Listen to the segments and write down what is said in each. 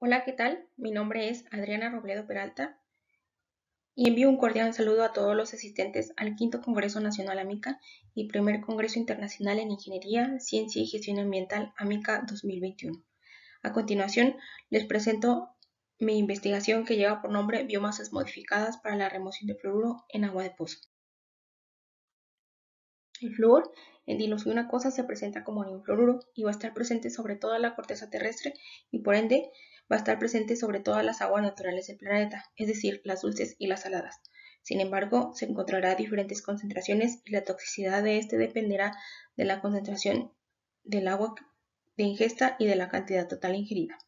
Hola, ¿qué tal? Mi nombre es Adriana Robledo Peralta y envío un cordial saludo a todos los asistentes al quinto Congreso Nacional AMICA y primer Congreso Internacional en Ingeniería, Ciencia y Gestión Ambiental AMICA 2021. A continuación, les presento mi investigación que lleva por nombre Biomasas modificadas para la remoción de fluoruro en agua de pozo. El flúor en dilución acuosa se presenta como fluoruro y va a estar presente sobre toda la corteza terrestre y por ende va a estar presente sobre todas las aguas naturales del planeta, es decir, las dulces y las saladas. Sin embargo, se encontrará diferentes concentraciones y la toxicidad de este dependerá de la concentración del agua de ingesta y de la cantidad total ingerida.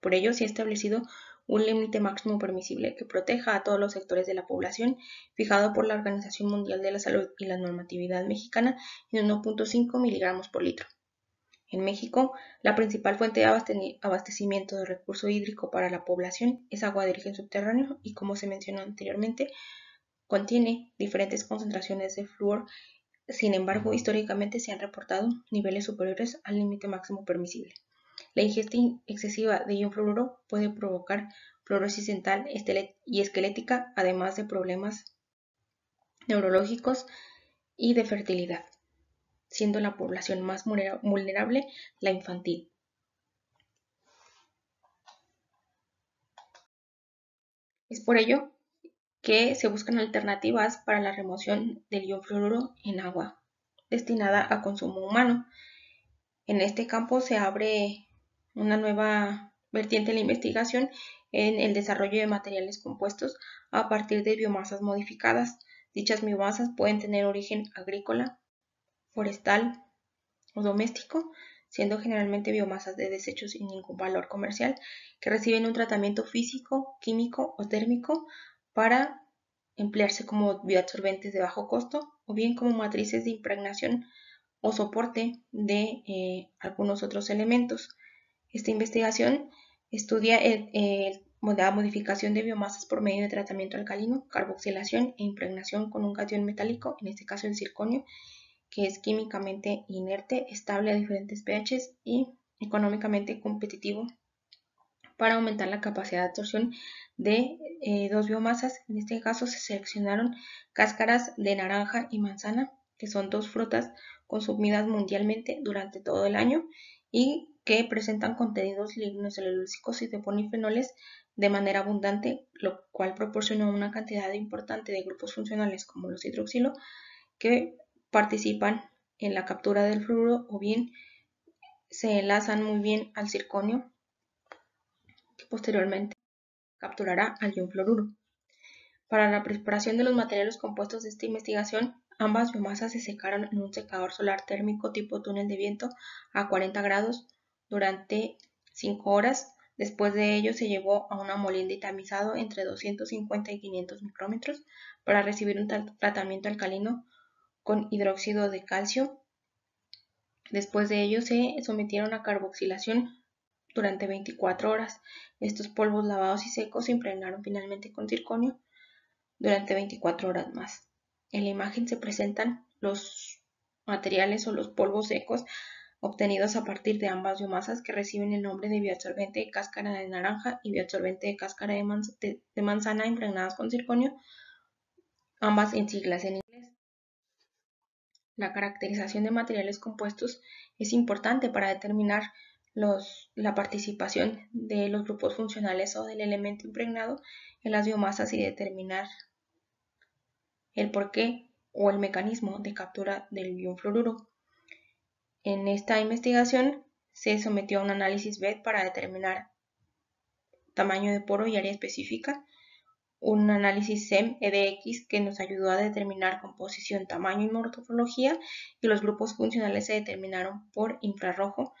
Por ello, se ha establecido un límite máximo permisible que proteja a todos los sectores de la población, fijado por la Organización Mundial de la Salud y la normatividad mexicana en 1.5 miligramos por litro. En México, la principal fuente de abastecimiento de recurso hídrico para la población es agua de origen subterráneo y, como se mencionó anteriormente, contiene diferentes concentraciones de flúor. Sin embargo, históricamente se han reportado niveles superiores al límite máximo permisible. La ingesta excesiva de ion fluoruro puede provocar fluorosis dental y esquelética, además de problemas neurológicos y de fertilidad siendo la población más vulnerable la infantil. Es por ello que se buscan alternativas para la remoción del ion fluoruro en agua destinada a consumo humano. En este campo se abre una nueva vertiente de la investigación en el desarrollo de materiales compuestos a partir de biomasas modificadas. Dichas biomasas pueden tener origen agrícola, forestal o doméstico, siendo generalmente biomasas de desechos sin ningún valor comercial que reciben un tratamiento físico, químico o térmico para emplearse como bioabsorbentes de bajo costo o bien como matrices de impregnación o soporte de eh, algunos otros elementos. Esta investigación estudia la modificación de biomasas por medio de tratamiento alcalino, carboxilación e impregnación con un catión metálico, en este caso el circonio, que es químicamente inerte, estable a diferentes pHs y económicamente competitivo para aumentar la capacidad de absorción de eh, dos biomasas. En este caso se seleccionaron cáscaras de naranja y manzana, que son dos frutas consumidas mundialmente durante todo el año y que presentan contenidos lignocelulósicos y de polifenoles de manera abundante, lo cual proporciona una cantidad importante de grupos funcionales como los hidroxilo que participan en la captura del fluoruro o bien se enlazan muy bien al circonio que posteriormente capturará al ion fluoruro. Para la preparación de los materiales compuestos de esta investigación, ambas biomasas se secaron en un secador solar térmico tipo túnel de viento a 40 grados durante 5 horas. Después de ello se llevó a una molienda y tamizado entre 250 y 500 micrómetros para recibir un tratamiento alcalino con hidróxido de calcio. Después de ello se sometieron a carboxilación durante 24 horas. Estos polvos lavados y secos se impregnaron finalmente con circonio durante 24 horas más. En la imagen se presentan los materiales o los polvos secos obtenidos a partir de ambas biomasas que reciben el nombre de bioabsorbente de cáscara de naranja y bioabsorbente de cáscara de, manzana impregnadas con circonio, ambas en siglas en. La caracterización de materiales compuestos es importante para determinar la participación de los grupos funcionales o del elemento impregnado en las biomasas y determinar el porqué o el mecanismo de captura del fluoruro. En esta investigación se sometió a un análisis BED para determinar tamaño de poro y área específica, un análisis SEM-EDX que nos ayudó a determinar composición, tamaño y morfología y los grupos funcionales se determinaron por infrarrojo,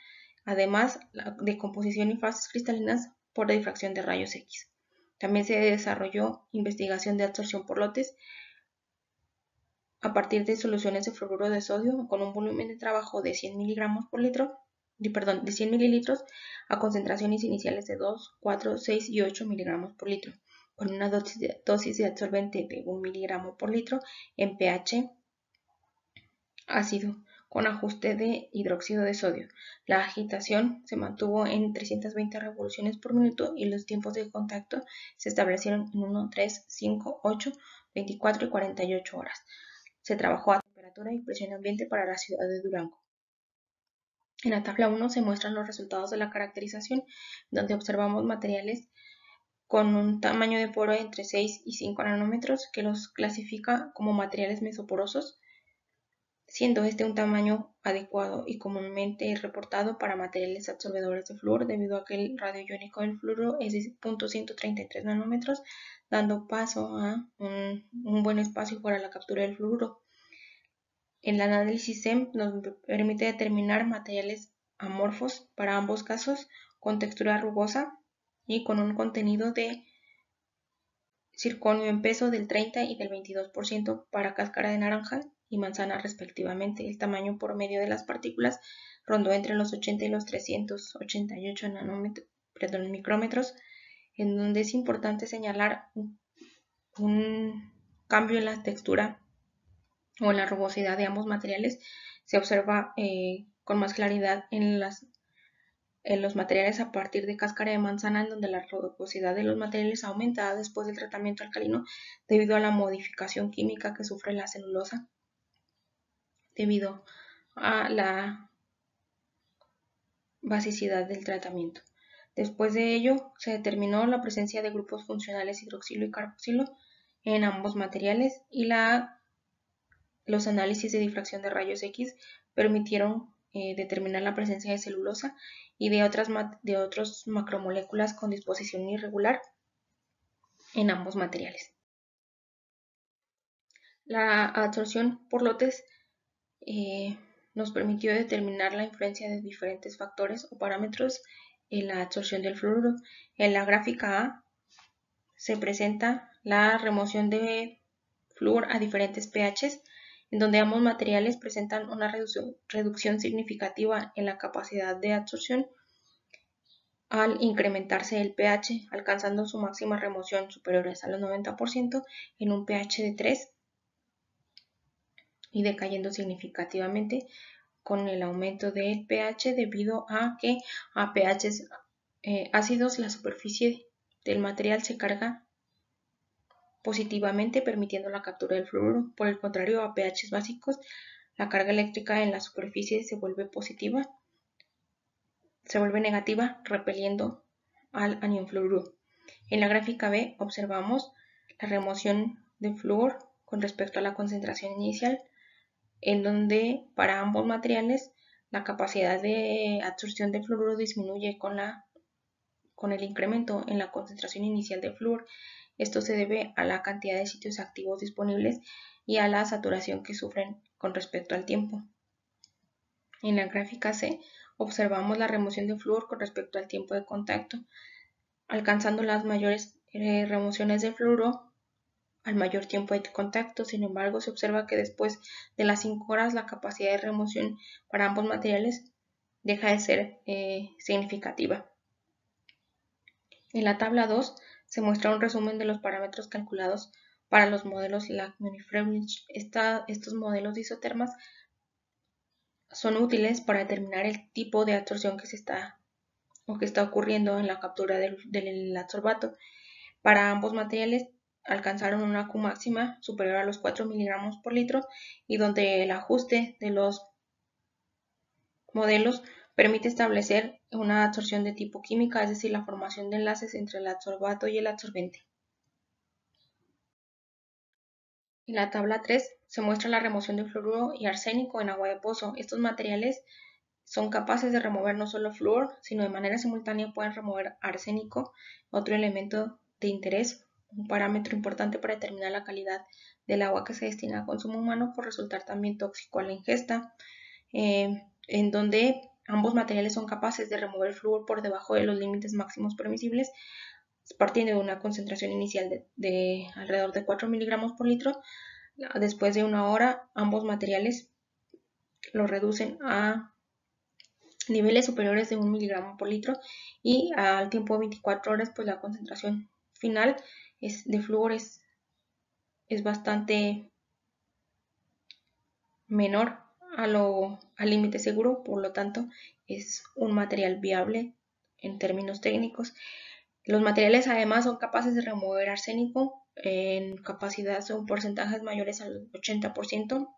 además de composición y fases cristalinas por difracción de rayos X. También se desarrolló investigación de absorción por lotes a partir de soluciones de fluoruro de sodio con un volumen de trabajo de 100 miligramos por litro, perdón, de 100 mililitros a concentraciones iniciales de 2, 4, 6 y 8 miligramos por litro con una dosis de, absorbente de 1 miligramo por litro en pH ácido con ajuste de hidróxido de sodio. La agitación se mantuvo en 320 revoluciones por minuto y los tiempos de contacto se establecieron en 1, 3, 5, 8, 24 y 48 horas. Se trabajó a temperatura y presión ambiente para la ciudad de Durango. En la tabla 1 se muestran los resultados de la caracterización, donde observamos materiales con un tamaño de poro entre 6 y 5 nanómetros que los clasifica como materiales mesoporosos siendo este un tamaño adecuado y comúnmente reportado para materiales absorbedores de flúor debido a que el radio iónico del fluoro es de 0.133 nanómetros, dando paso a un, buen espacio para la captura del fluoro. El análisis SEM nos permite determinar materiales amorfos para ambos casos con textura rugosa y con un contenido de circonio en peso del 30 y del 22% para cáscara de naranja y manzana respectivamente. El tamaño por medio de las partículas rondó entre los 80 y los 388 nanómetros, perdón, micrómetros, en donde es importante señalar un, cambio en la textura o en la rugosidad de ambos materiales. Se observa eh, con más claridad en, las, en los materiales a partir de cáscara de manzana, en donde la rugosidad de los materiales aumenta después del tratamiento alcalino debido a la modificación química que sufre la celulosa debido a la basicidad del tratamiento. Después de ello, se determinó la presencia de grupos funcionales hidroxilo y carboxilo en ambos materiales y la, los análisis de difracción de rayos X permitieron eh, determinar la presencia de celulosa y de otras, macromoléculas con disposición irregular en ambos materiales. La absorción por lotes eh, nos permitió determinar la influencia de diferentes factores o parámetros en la absorción del fluoruro. En la gráfica A se presenta la remoción de flúor a diferentes pHs, en donde ambos materiales presentan una reducción, significativa en la capacidad de absorción al incrementarse el pH, alcanzando su máxima remoción superiores al 90% en un pH de 3 y decayendo significativamente con el aumento del pH debido a que a pH eh, ácidos la superficie del material se carga positivamente permitiendo la captura del fluoruro. Por el contrario, a pH básicos la carga eléctrica en la superficie se vuelve positiva, se vuelve negativa repeliendo al anión fluoruro. En la gráfica B observamos la remoción de flúor con respecto a la concentración inicial en donde para ambos materiales la capacidad de absorción de fluoruro disminuye con, la, con el incremento en la concentración inicial de flúor. Esto se debe a la cantidad de sitios activos disponibles y a la saturación que sufren con respecto al tiempo. En la gráfica C observamos la remoción de flúor con respecto al tiempo de contacto, alcanzando las mayores eh, remociones de fluoro al mayor tiempo de contacto. Sin embargo, se observa que después de las 5 horas la capacidad de remoción para ambos materiales deja de ser eh, significativa. En la tabla 2 se muestra un resumen de los parámetros calculados para los modelos Freundlich. estos modelos de isotermas son útiles para determinar el tipo de absorción que se está o que está ocurriendo en la captura del, del adsorbato. Para ambos materiales alcanzaron una Q máxima superior a los 4 miligramos por litro y donde el ajuste de los modelos permite establecer una absorción de tipo química, es decir, la formación de enlaces entre el adsorbato y el absorbente. En la tabla 3 se muestra la remoción de fluoruro y arsénico en agua de pozo. Estos materiales son capaces de remover no solo flúor, sino de manera simultánea pueden remover arsénico, otro elemento de interés un parámetro importante para determinar la calidad del agua que se destina a consumo humano por resultar también tóxico a la ingesta, eh, en donde ambos materiales son capaces de remover flúor por debajo de los límites máximos permisibles, partiendo de una concentración inicial de, de alrededor de 4 miligramos por litro. Después de una hora, ambos materiales lo reducen a niveles superiores de 1 miligramo por litro y al tiempo de 24 horas, pues la concentración final es de flúor es, bastante menor al límite seguro, por lo tanto es un material viable en términos técnicos. Los materiales además son capaces de remover arsénico en capacidades o porcentajes mayores al 80%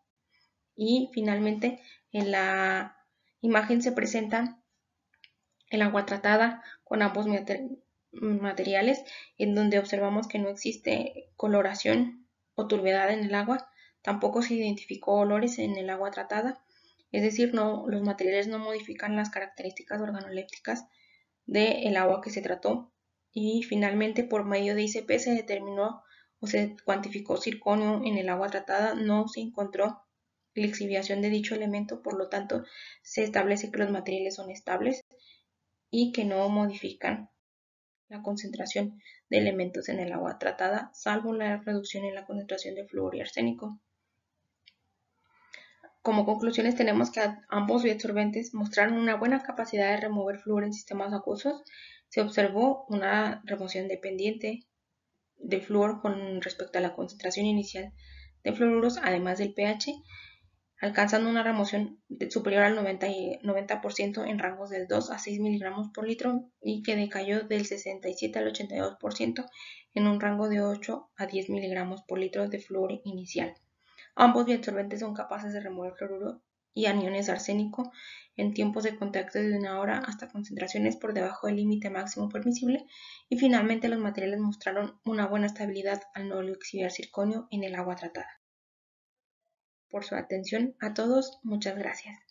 y finalmente en la imagen se presenta el agua tratada con ambos materiales en donde observamos que no existe coloración o turbiedad en el agua, tampoco se identificó olores en el agua tratada, es decir, no, los materiales no modifican las características organolépticas del agua que se trató y finalmente por medio de ICP se determinó o se cuantificó circonio en el agua tratada, no se encontró la exhibición de dicho elemento, por lo tanto se establece que los materiales son estables y que no modifican la concentración de elementos en el agua tratada, salvo la reducción en la concentración de flúor y arsénico. Como conclusiones tenemos que ambos bioabsorbentes mostraron una buena capacidad de remover flúor en sistemas acuosos. Se observó una remoción dependiente de flúor con respecto a la concentración inicial de fluoruros, además del pH, alcanzando una remoción superior al 90%, en rangos del 2 a 6 miligramos por litro y que decayó del 67 al 82% en un rango de 8 a 10 miligramos por litro de flúor inicial. Ambos bioabsorbentes son capaces de remover fluoruro y aniones arsénico en tiempos de contacto de una hora hasta concentraciones por debajo del límite máximo permisible y finalmente los materiales mostraron una buena estabilidad al no exhibir circonio en el agua tratada por su atención a todos. Muchas gracias.